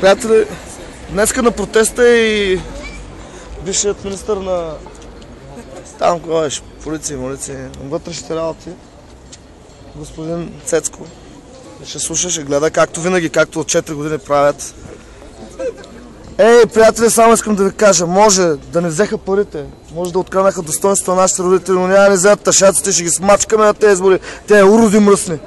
Приятели, днеска на протеста е и бившият министър на там кога беше, полиция, молиция, на вътрешните работи, господин Цецко. Ще слуша, ще гледа, както винаги, както от 4 години правят. Ей, приятели, само искам да ви кажа, може да не взеха парите, може да откраднаха достоинството на нашите родители, но няма да вземат тъшаците, ще ги смачкаме на тези избори. Те уроди мръсни.